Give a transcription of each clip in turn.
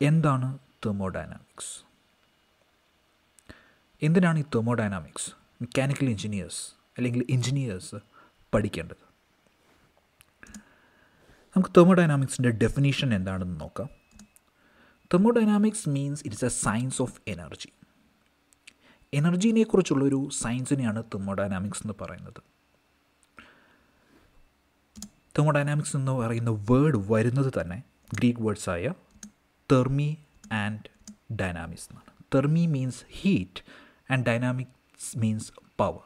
എന്താണ് തെർമോഡൈനാമിക്സ്? എന്തിനാണ് ഈ തെർമോഡൈനാമിക്സ് മെക്കാനിക്കൽ എഞ്ചിനീയേഴ്സ് അല്ലെങ്കിൽ എഞ്ചിനീയേഴ്സ് പഠിക്കേണ്ടത്? നമുക്ക് തെർമോഡൈനാമിക്സിന്റെ ഡെഫിനീഷൻ എന്താണെന്ന് നോക്കാം. Thermodynamics means it's a science of energy എനർജീനെ കുറിച്ചുള്ളൊരു സയൻസിനെയാണ് തെർമോഡൈനാമിക്സ് എന്ന് പറയുന്നത്. തെർമോഡൈനാമിക്സ് എന്ന് പറയുന്ന വേർഡ് വരുന്നത് തന്നെ ഗ്രീക്ക് വേർഡ്സായ തെർമി ആൻഡ് ഡൈനാമിക്സ് എന്നാണ്. Therme means heat and dynamics means power.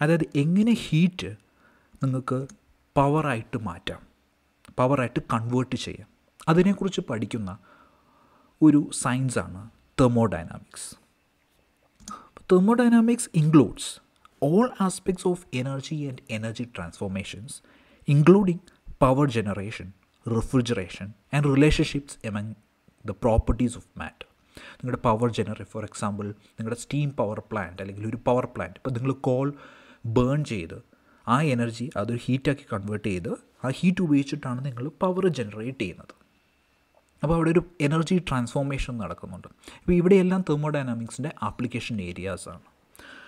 അതായത് എങ്ങനെ ഹീറ്റ് നിങ്ങൾക്ക് പവറായിട്ട് മാറ്റാം പവറായിട്ട് കൺവേർട്ട് ചെയ്യാം. അതിനെക്കുറിച്ച് പഠിക്കുന്ന ഒരു സയൻസാണ് thermodynamics. Thermodynamics includes all aspects of energy and energy transformations including power generation refrigeration, and relationships among the properties of matter നിങ്ങളുടെ പവർ ജനറേറ്റ് ഫോർ എക്സാമ്പിൾ നിങ്ങളുടെ സ്റ്റീം പവർ പ്ലാന്റ് അല്ലെങ്കിൽ ഒരു പവർ പ്ലാന്റ് ഇപ്പോൾ നിങ്ങൾ കോൾ ബേൺ ചെയ്ത് ആ energy അതൊരു ഹീറ്റാക്കി convert ചെയ്ത് ആ ഹീറ്റ് ഉപയോഗിച്ചിട്ടാണ് നിങ്ങൾ പവർ ജനറേറ്റ് ചെയ്യുന്നത്. അപ്പോൾ അവിടെ ഒരു എനർജി ട്രാൻസ്ഫോർമേഷൻ നടക്കുന്നുണ്ട്. ഇപ്പോൾ ഇവിടെയെല്ലാം തെർമോഡൈനാമിക്സിന്റെ ആപ്ലിക്കേഷൻ ഏരിയാസ് ആണ്.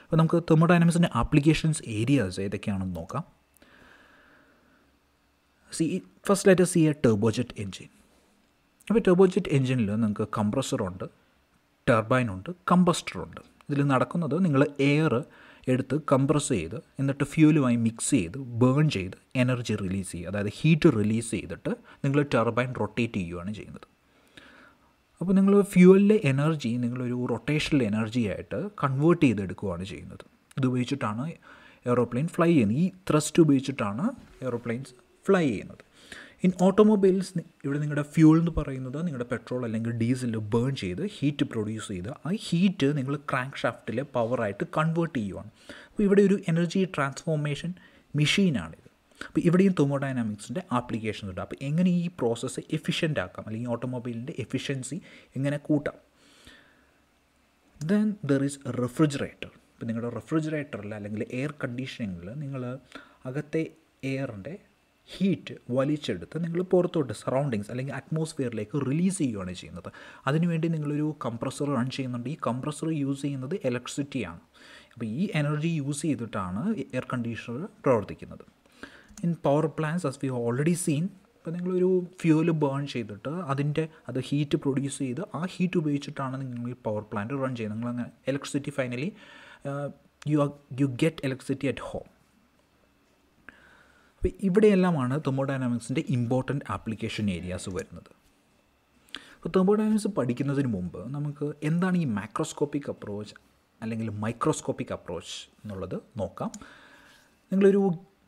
അപ്പോൾ നമുക്ക് തെർമോഡൈനാമിക്സിന്റെ ആപ്ലിക്കേഷൻസ് ഏരിയാസ് ഏതൊക്കെയാണെന്ന് നോക്കാം. See first light see a turbojet engine അപ്പോൾ ടെർബോജറ്റ് എൻജിനിൽ നിങ്ങൾക്ക് കംപ്രസറുണ്ട് ടർബൈനുണ്ട് കമ്പസ്റ്ററുണ്ട് ഇതിൽ നടക്കുന്നത് നിങ്ങൾ എയർ എടുത്ത് കംപ്രസ് ചെയ്ത് എന്നിട്ട് ഫ്യൂലുമായി മിക്സ് ചെയ്ത് ബേൺ ചെയ്ത് എനർജി റിലീസ് ചെയ്യുക. അതായത് ഹീറ്റ് റിലീസ് ചെയ്തിട്ട് നിങ്ങൾ ടർബൈൻ റൊട്ടേറ്റ് ചെയ്യുകയാണ് ചെയ്യുന്നത്. അപ്പോൾ നിങ്ങൾ ഫ്യൂവലിലെ എനർജി നിങ്ങളൊരു റൊട്ടേഷണൽ എനർജി ആയിട്ട് കൺവേർട്ട് ചെയ്തെടുക്കുകയാണ് ചെയ്യുന്നത്. ഇത് ഉപയോഗിച്ചിട്ടാണ് എയ്റോപ്ലെയിൻ ഫ്ലൈ ചെയ്യുന്നത്. ഈ ത്രസ്റ്റ് ഉപയോഗിച്ചിട്ടാണ് എയ്റോപ്ലെയിൻസ് ഫ്ലൈ ചെയ്യുന്നത്. ഇൻ ഓട്ടോമൊബൈൽസ് ഇവിടെ നിങ്ങളുടെ ഫ്യൂൾ എന്ന് പറയുന്നത് നിങ്ങളുടെ പെട്രോൾ അല്ലെങ്കിൽ ഡീസൽ ബേൺ ചെയ്ത് ഹീറ്റ് പ്രൊഡ്യൂസ് ചെയ്ത് ആ ഹീറ്റ് നിങ്ങൾ ക്രാങ്ക് ഷാഫ്റ്റിലെ പവറായിട്ട് കൺവേർട്ട് ചെയ്യുവാണ്. അപ്പോൾ ഇവിടെ ഒരു എനർജി ട്രാൻസ്ഫോർമേഷൻ മെഷീനാണിത് അപ്പോൾ ഇവിടെയും തെർമോഡൈനാമിക്സിന്റെ ആപ്ലിക്കേഷൻസ് ഉണ്ട്. അപ്പോൾ എങ്ങനെ ഈ പ്രോസസ്സ് എഫിഷ്യന്റ് ആക്കാം അല്ലെങ്കിൽ ഓട്ടോമൊബൈലിന്റെ എഫിഷ്യൻസി എങ്ങനെ കൂട്ടാം? ദെൻ ദർ ഈസ് റെഫ്രിജറേറ്റർ ഇപ്പോൾ നിങ്ങളുടെ റെഫ്രിജറേറ്ററിൽ അല്ലെങ്കിൽ എയർ കണ്ടീഷനിങ്ങിൽ നിങ്ങൾ അകത്തെ എയറിന്റെ ഹീറ്റ് വലിച്ചെടുത്ത് നിങ്ങൾ പുറത്തോട്ട് സറൗണ്ടിങ്സ് അല്ലെങ്കിൽ അറ്റ്മോസ്ഫിയറിലേക്ക് റിലീസ് ചെയ്യുകയാണ് ചെയ്യുന്നത്. അതിനുവേണ്ടി നിങ്ങളൊരു കംപ്രസർ റൺ ചെയ്യുന്നുണ്ട്. ഈ കംപ്രസർ യൂസ് ചെയ്യുന്നത് ഇലക്ട്രിസിറ്റിയാണ് അപ്പോൾ ഈ എനർജി യൂസ് ചെയ്തിട്ടാണ് എയർ കണ്ടീഷണർ പ്രവർത്തിക്കുന്നത്. In power plants as we already seen ഇപ്പോൾ നിങ്ങളൊരു ഫ്യൂവൽ ബേൺ ചെയ്തിട്ട് അതിന്റെ അത് ഹീറ്റ് പ്രൊഡ്യൂസ് ചെയ്ത് ആ ഹീറ്റ് ഉപയോഗിച്ചിട്ടാണ് നിങ്ങൾ ഈ പവർ പ്ലാന്റ് റൺ ചെയ്യുന്നത്. നിങ്ങളങ്ങനെ electricity finally you are you get electricity at home അപ്പോൾ ഇവിടെയെല്ലാമാണ് തെർമോഡൈനാമിക്സിന്റെ ഇമ്പോർട്ടന്റ് ആപ്ലിക്കേഷൻ ഏരിയാസ് വരുന്നത്. അപ്പോൾ തെർമോഡൈനാമിക്സ് പഠിക്കുന്നതിന് മുമ്പ് നമുക്ക് എന്താണ് ഈ മാക്രോസ്കോപ്പിക് അപ്രോച്ച് അല്ലെങ്കിൽ മൈക്രോസ്കോപ്പിക് അപ്രോച്ച് എന്നുള്ളത് നോക്കാം. നിങ്ങളൊരു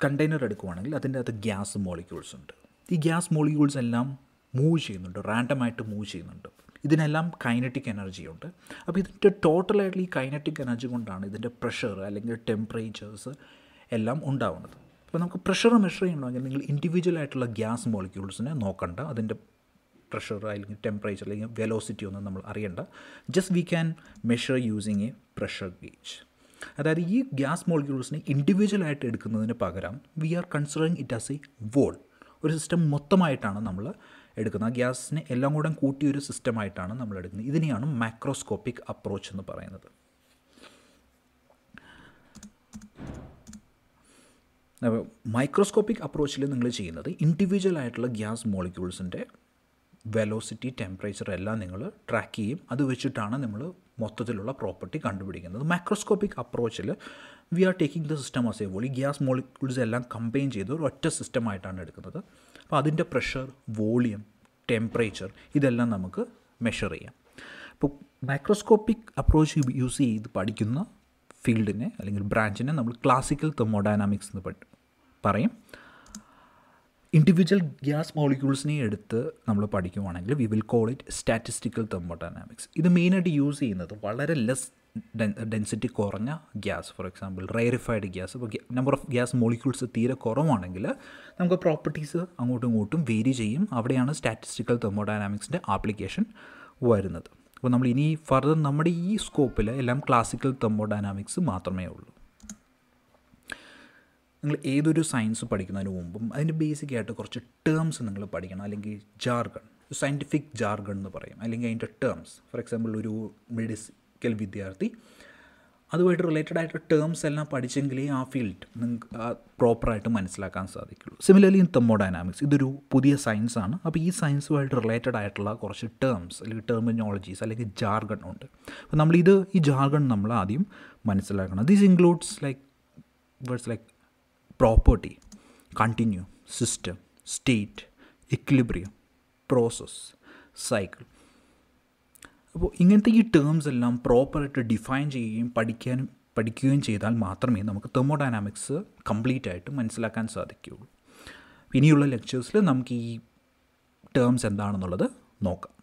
കണ്ടെയ്നർ എടുക്കുവാണെങ്കിൽ അതിന്റെ അകത്ത് ഗ്യാസ് മോളിക്യൂൾസ് ഉണ്ട്. ഈ ഗ്യാസ് മോളിക്യൂൾസ് എല്ലാം മൂവ് ചെയ്യുന്നുണ്ട് റാൻഡമായിട്ട് മൂവ് ചെയ്യുന്നുണ്ട്. ഇതിനെല്ലാം കൈനറ്റിക് എനർജി ഉണ്ട്. അപ്പോൾ ഇതിന്റെ ടോട്ടലായിട്ടുള്ള ഈ കൈനറ്റിക് എനർജി കൊണ്ടാണ് ഇതിന്റെ പ്രഷർ അല്ലെങ്കിൽ ടെമ്പറേച്ചേഴ്സ് എല്ലാം ഉണ്ടാവുന്നത്. അപ്പോൾ നമുക്ക് പ്രഷർ മെഷർ ചെയ്യണമെങ്കിൽ നിങ്ങൾ ഇൻഡിവിജ്വൽ ആയിട്ടുള്ള ഗ്യാസ് മോളിക്യൂൾസിനെ നോക്കണ്ട. അതിന്റെ പ്രഷർ അല്ലെങ്കിൽ ടെമ്പറേച്ചർ അല്ലെങ്കിൽ വെലോസിറ്റി ഒന്നും നമ്മൾ അറിയണ്ട. Just we can measure using a pressure gauge അതായത് ഈ ഗ്യാസ് മോളിക്യൂൾസിനെ ഇൻഡിവിജ്വലായിട്ട് എടുക്കുന്നതിന് പകരം we are considering it as a whole ഒരു സിസ്റ്റം മൊത്തമായിട്ടാണ് നമ്മൾ എടുക്കുന്നത്. ആ ഗ്യാസിനെ എല്ലാം കൂടെ കൂട്ടിയൊരു സിസ്റ്റമായിട്ടാണ് നമ്മൾ എടുക്കുന്നത്. ഇതിനെയാണ് മാക്രോസ്കോപ്പിക് അപ്രോച്ച് എന്ന് പറയുന്നത്. മൈക്രോസ്കോപ്പിക് അപ്രോച്ചിൽ നിങ്ങൾ ചെയ്യുന്നത് ഇൻഡിവിജ്വൽ ആയിട്ടുള്ള ഗ്യാസ് മോളിക്യൂൾസിന്റെ വെലോസിറ്റി ടെമ്പറേച്ചർ എല്ലാം നിങ്ങൾ ട്രാക്ക് ചെയ്യും. അത് വെച്ചിട്ടാണ് നമ്മൾ മൊത്തത്തിലുള്ള പ്രോപ്പർട്ടി കണ്ടുപിടിക്കുന്നത്. Macroscopic അപ്രോച്ചിൽ we are taking the system as a volley gas molecules എല്ലാം കമ്പൈൻ ചെയ്ത് ഒരു ഒറ്റ സിസ്റ്റമായിട്ടാണ് എടുക്കുന്നത്. അപ്പോൾ അതിന്റെ പ്രഷർ വോളിയം ടെമ്പറേച്ചർ ഇതെല്ലാം നമുക്ക് മെഷർ ചെയ്യാം. അപ്പോൾ മൈക്രോസ്കോപ്പിക് അപ്രോച്ച് യൂസ് ചെയ്ത് പഠിക്കുന്ന ഫീൽഡിനെ അല്ലെങ്കിൽ ബ്രാഞ്ചിനെ നമ്മൾ ക്ലാസിക്കൽ തെർമോഡൈനാമിക്സ് എന്ന് പറയും. ഇൻഡിവിജ്വൽ ഗ്യാസ് മോളിക്യൂൾസിനെ എടുത്ത് നമ്മൾ പഠിക്കുവാണെങ്കിൽ we will call it statistical thermodynamics ഇത് മെയിനായിട്ട് യൂസ് ചെയ്യുന്നത് വളരെ ലെസ് ഡെൻസിറ്റി കുറഞ്ഞ gas for example rarefied gas ഇപ്പോൾ നമ്പർ ഓഫ് ഗ്യാസ് മോളിക്യൂൾസ് തീരെ കുറവാണെങ്കിൽ നമുക്ക് പ്രോപ്പർട്ടീസ് അങ്ങോട്ടും ഇങ്ങോട്ടും വേരി ചെയ്യും. അവിടെയാണ് സ്റ്റാറ്റിസ്റ്റിക്കൽ തെർമോഡൈനാമിക്സിന്റെ ആപ്ലിക്കേഷൻ വരുന്നത്. അപ്പോൾ നമ്മൾ ഇനി ഫർദർ നമ്മുടെ ഈ സ്കോപ്പിൽ എല്ലാം ക്ലാസിക്കൽ തെർമോഡൈനാമിക്സ് മാത്രമേ ഉള്ളൂ. നിങ്ങൾ ഏതൊരു സയൻസ് പഠിക്കുന്നതിന് മുമ്പും അതിന്റെ ബേസിക് ആയിട്ട് കുറച്ച് ടേംസ് നിങ്ങൾ പഠിക്കണം. അല്ലെങ്കിൽ ജാർഗൺ സയന്റിഫിക് ജാർഗൺ എന്ന് പറയും. അല്ലെങ്കിൽ അതിന്റെ ടേംസ് ഫോർ എക്സാമ്പിൾ ഒരു മെഡിക്കൽ വിദ്യാർത്ഥി അതുമായിട്ട് റിലേറ്റഡ് ആയിട്ട് ടേംസ് എല്ലാം പഠിച്ചെങ്കിലേ ആ ഫീൽഡ് നിങ്ങൾക്ക് പ്രോപ്പറായിട്ട് മനസ്സിലാക്കാൻ സാധിക്കുള്ളൂ. സിമിലർലി ഇൻ തെർമോഡൈനാമിക്സ് ഇതൊരു പുതിയ സയൻസ് ആണ്. അപ്പോൾ ഈ സയൻസുമായിട്ട് റിലേറ്റഡ് ആയിട്ടുള്ള കുറച്ച് ടേംസ് അല്ലെങ്കിൽ ടെർമിനോളജീസ് അല്ലെങ്കിൽ ജാർഗൺ ഉണ്ട്. അപ്പോൾ നമ്മളിത് ഈ ജാർഗൺ നമ്മൾ ആദ്യം മനസ്സിലാക്കണം. These includes like words like property continue, system, state, equilibrium, process cycle അപ്പോൾ ഇങ്ങനത്തെ ഈ ടേംസ് എല്ലാം പ്രോപ്പറായിട്ട് ഡിഫൈൻ ചെയ്യുകയും പഠിക്കാനും പഠിക്കുകയും ചെയ്താൽ മാത്രമേ നമുക്ക് തെർമോഡൈനാമിക്സ് കംപ്ലീറ്റ് ആയിട്ട് മനസ്സിലാക്കാൻ സാധിക്കുകയുള്ളൂ. ഇനിയുള്ള ലെക്ചേഴ്സിൽ നമുക്ക് ഈ ടേംസ് എന്താണെന്നുള്ളത് നോക്കാം.